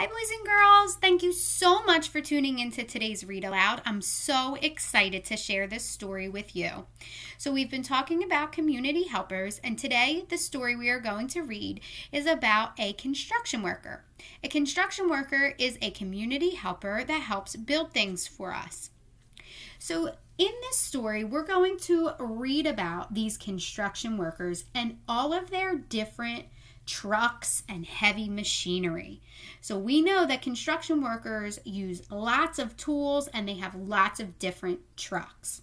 Hi, boys and girls. Thank you so much for tuning into today's Read Aloud. I'm so excited to share this story with you. So, we've been talking about community helpers, and today the story we are going to read is about a construction worker. A construction worker is a community helper that helps build things for us. So, in this story, we're going to read about these construction workers and all of their different trucks, and heavy machinery. So we know that construction workers use lots of tools and they have lots of different trucks.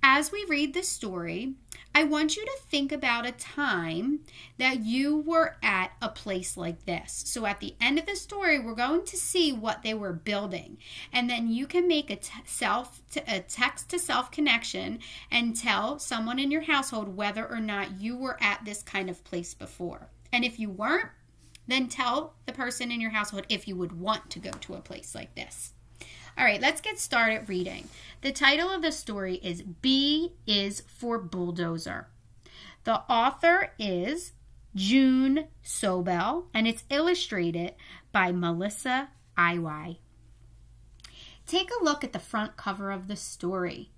As we read the story, I want you to think about a time that you were at a place like this. So at the end of the story, we're going to see what they were building. And then you can make a self a text to self connection and tell someone in your household whether or not you were at this kind of place before. And if you weren't, then tell the person in your household if you would want to go to a place like this. All right, let's get started reading. The title of the story is B is for Bulldozer. The author is June Sobel, and it's illustrated by Melissa Iwai. Take a look at the front cover of the story.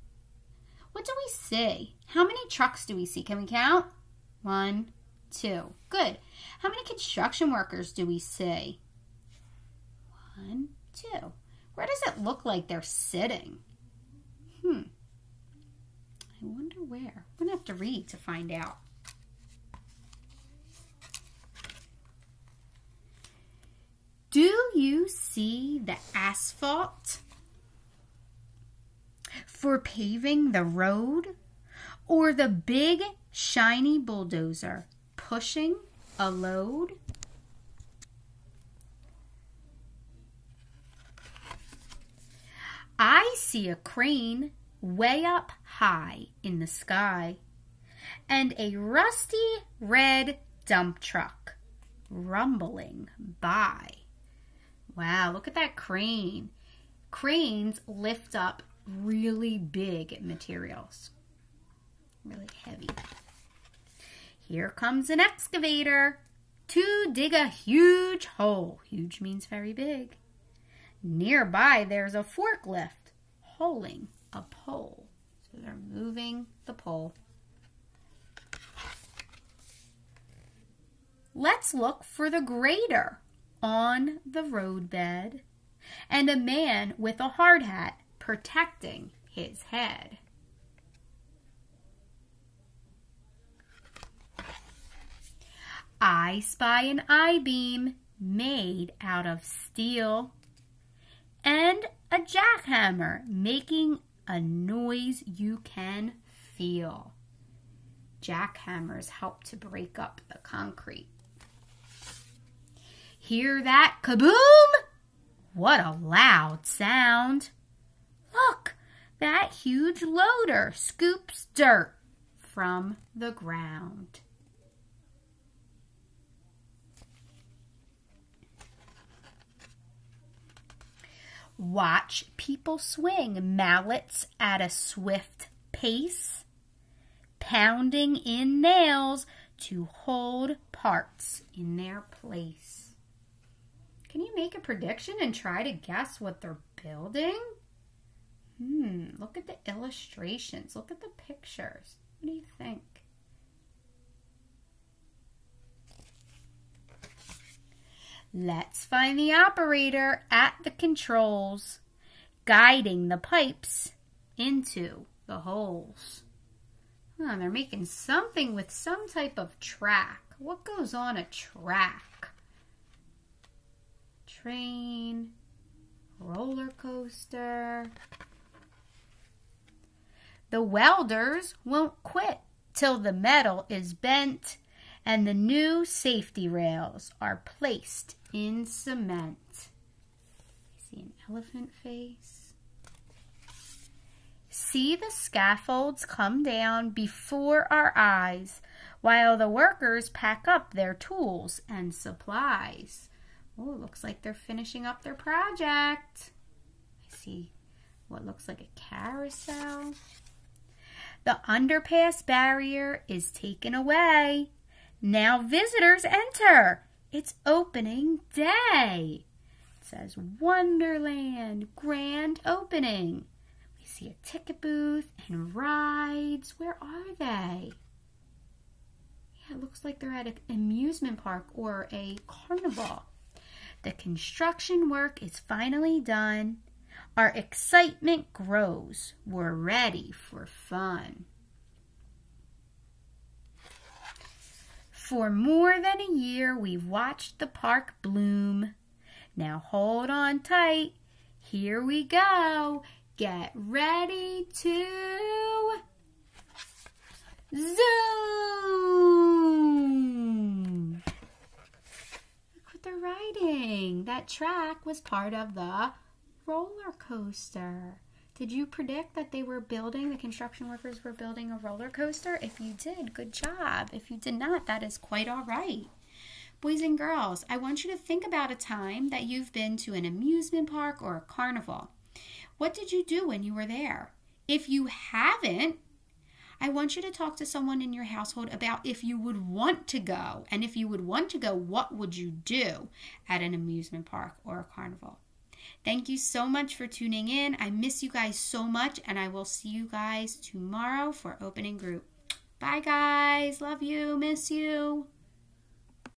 What do we see? How many trucks do we see? Can we count? One, two. Good. How many construction workers do we see? One, two. Where does it look like they're sitting? Hmm. I wonder where. I'm going to have to read to find out. Do you see the asphalt for paving the road? Or the big shiny bulldozer pushing a load. I see a crane way up high in the sky and a rusty red dump truck rumbling by. Wow, look at that crane. Cranes lift up really big materials, really heavy. Here comes an excavator to dig a huge hole. Huge means very big. Nearby, there's a forklift holding a pole. So they're moving the pole. Let's look for the grader on the roadbed and a man with a hard hat protecting his head. I spy an I-beam made out of steel and a jackhammer making a noise you can feel. Jackhammers help to break up the concrete. Hear that kaboom? What a loud sound. Look, that huge loader scoops dirt from the ground. Watch people swing mallets at a swift pace, pounding in nails to hold parts in their place. Can you make a prediction and try to guess what they're building? Hmm, look at the illustrations. Look at the pictures. What do you think? Let's find the operator at the controls, guiding the pipes into the holes. Oh, they're making something with some type of track. What goes on a track? Train, roller coaster. The welders won't quit till the metal is bent and the new safety rails are placed in cement. See an elephant face. See the scaffolds come down before our eyes while the workers pack up their tools and supplies. Oh, looks like they're finishing up their project. I see what looks like a carousel. The underpass barrier is taken away. Now visitors enter. It's opening day. It says Wonderland Grand Opening. We see a ticket booth and rides. Where are they? Yeah, it looks like they're at an amusement park or a carnival. The construction work is finally done. Our excitement grows. We're ready for fun. For more than a year, we've watched the park bloom. Now hold on tight. Here we go. Get ready to zoom. Look what they're riding. That track was part of the roller coaster. Did you predict that they were building, the construction workers were building a roller coaster? If you did, good job. If you did not, that is quite all right. Boys and girls, I want you to think about a time that you've been to an amusement park or a carnival. What did you do when you were there? If you haven't, I want you to talk to someone in your household about if you would want to go. And if you would want to go, what would you do at an amusement park or a carnival? Thank you so much for tuning in. I miss you guys so much, and I will see you guys tomorrow for opening group. Bye, guys. Love you. Miss you.